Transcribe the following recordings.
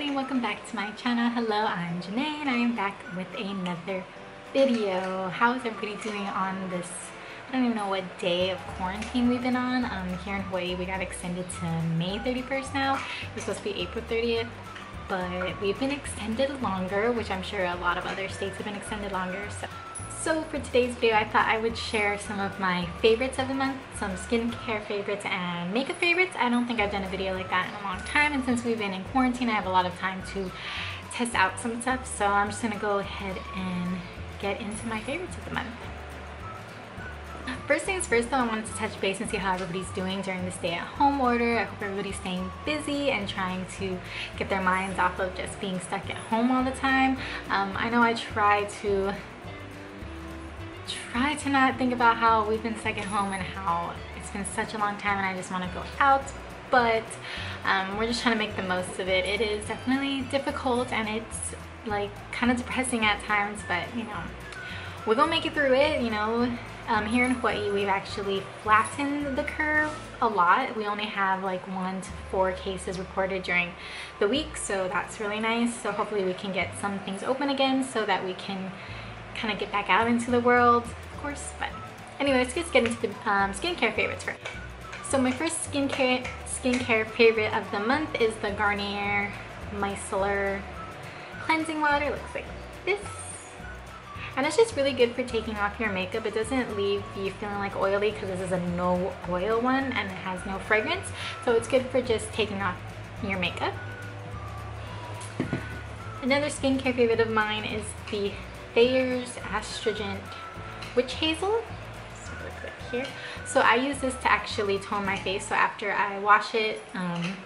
everybody welcome back to my channel. Hello, I'm Jenee and I am back with another video. How is everybody doing on this, I don't even know what day of quarantine we've been on. Um, here in Hawaii we got extended to May 31st now. It was supposed to be April 30th but we've been extended longer which I'm sure a lot of other states have been extended longer. So so for today's video, I thought I would share some of my favorites of the month, some skincare favorites and makeup favorites. I don't think I've done a video like that in a long time and since we've been in quarantine, I have a lot of time to test out some stuff. So I'm just gonna go ahead and get into my favorites of the month. First things first though, I wanted to touch base and see how everybody's doing during the stay at home order. I hope everybody's staying busy and trying to get their minds off of just being stuck at home all the time. Um, I know I try to try to not think about how we've been stuck at home and how it's been such a long time and I just want to go out but um, we're just trying to make the most of it. It is definitely difficult and it's like kind of depressing at times but you know we're gonna make it through it you know? Um, here in Hawaii we've actually flattened the curve a lot. We only have like one to four cases reported during the week so that's really nice. So hopefully we can get some things open again so that we can kind of get back out into the world, of course. But anyway, let's just get into the um, skincare favorites first. So my first skincare skincare favorite of the month is the Garnier Micellar Cleansing Water. looks like this. And it's just really good for taking off your makeup. It doesn't leave you feeling like oily because this is a no oil one and it has no fragrance. So it's good for just taking off your makeup. Another skincare favorite of mine is the Thayer's Astringent Witch Hazel. here. So I use this to actually tone my face. So after I wash it um,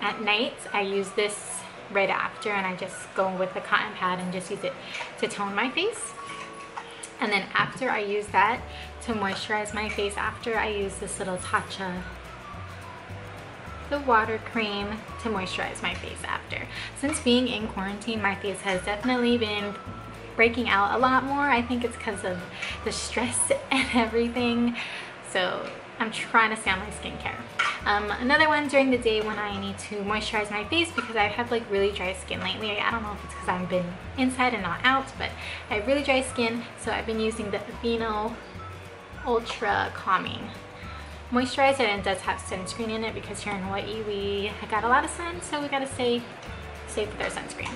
at night, I use this right after and I just go with a cotton pad and just use it to tone my face. And then after I use that to moisturize my face, after I use this little Tatcha the water cream to moisturize my face after. Since being in quarantine, my face has definitely been breaking out a lot more. I think it's because of the stress and everything. So I'm trying to stay on my skincare. Um, another one during the day when I need to moisturize my face because I have like really dry skin lately. I don't know if it's because I've been inside and not out, but I have really dry skin. So I've been using the Aveeno Ultra Calming moisturizer and it does have sunscreen in it because here in Hawaii we got a lot of sun so we gotta stay safe with our sunscreen.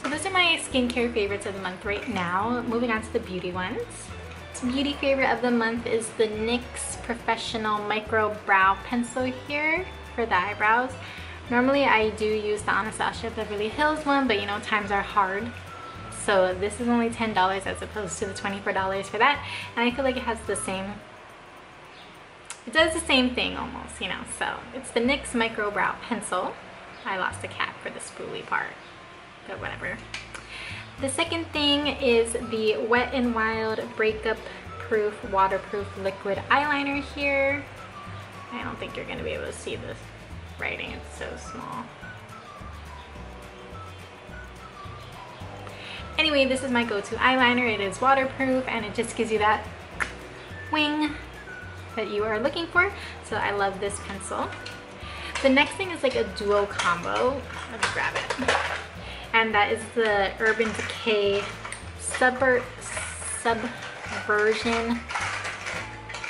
So those are my skincare favorites of the month right now. Moving on to the beauty ones. Beauty favorite of the month is the NYX Professional Micro Brow Pencil here for the eyebrows. Normally I do use the Anastasia Beverly Hills one but you know times are hard so this is only $10 as opposed to the $24 for that and I feel like it has the same it does the same thing almost, you know, so it's the NYX Micro Brow Pencil. I lost a cap for the spoolie part, but whatever. The second thing is the Wet n Wild Breakup Proof Waterproof Liquid Eyeliner here. I don't think you're gonna be able to see this writing, it's so small. Anyway, this is my go-to eyeliner. It is waterproof and it just gives you that wing that you are looking for. So I love this pencil. The next thing is like a duo combo. Me grab it. And that is the Urban Decay Subver Subversion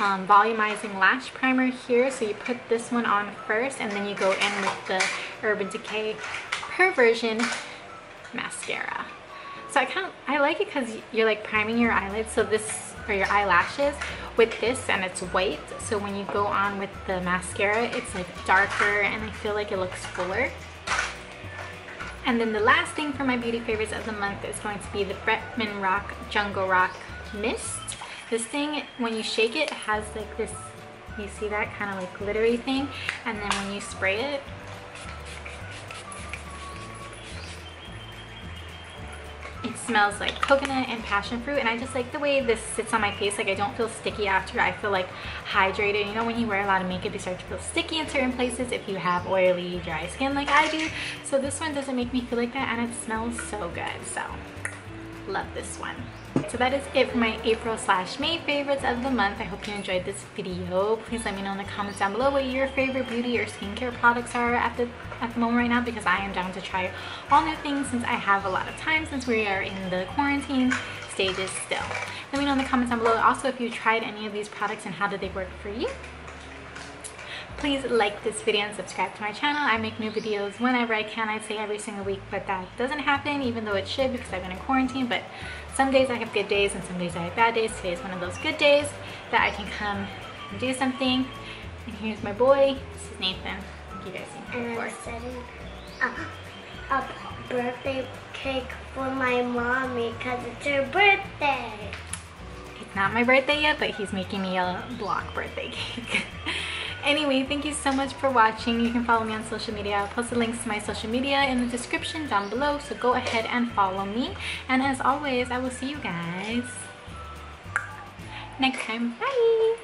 um, Volumizing Lash Primer here. So you put this one on first and then you go in with the Urban Decay Perversion Mascara. So I kind of, I like it because you're like priming your eyelids. So this for your eyelashes with this and it's white. So when you go on with the mascara it's like darker and I feel like it looks fuller. And then the last thing for my beauty favorites of the month is going to be the Bretman Rock Jungle Rock Mist. This thing when you shake it, it has like this you see that kind of like glittery thing? And then when you spray it It smells like coconut and passion fruit and I just like the way this sits on my face. Like I don't feel sticky after. I feel like hydrated. You know when you wear a lot of makeup you start to feel sticky in certain places if you have oily dry skin like I do. So this one doesn't make me feel like that and it smells so good. So love this one. So that is it for my April slash May favorites of the month. I hope you enjoyed this video. Please let me know in the comments down below what your favorite beauty or skincare products are at the at the moment right now because I am down to try all new things since I have a lot of time since we are in the quarantine stages still. Let me know in the comments down below also if you tried any of these products and how did they work for you please like this video and subscribe to my channel. I make new videos whenever i can. I'd say every single week but that doesn't happen even though it should because i've been in quarantine. But some days i have good days and some days i have bad days. Today is one of those good days that i can come and do something. And here's my boy. This is nathan. You guys seen him before. And I'm setting a, a birthday cake for my mommy because it's her birthday. It's not my birthday yet, but he's making me a block birthday cake. Anyway, thank you so much for watching. You can follow me on social media. I'll post the links to my social media in the description down below, so go ahead and follow me. And as always, I will see you guys next time. Bye!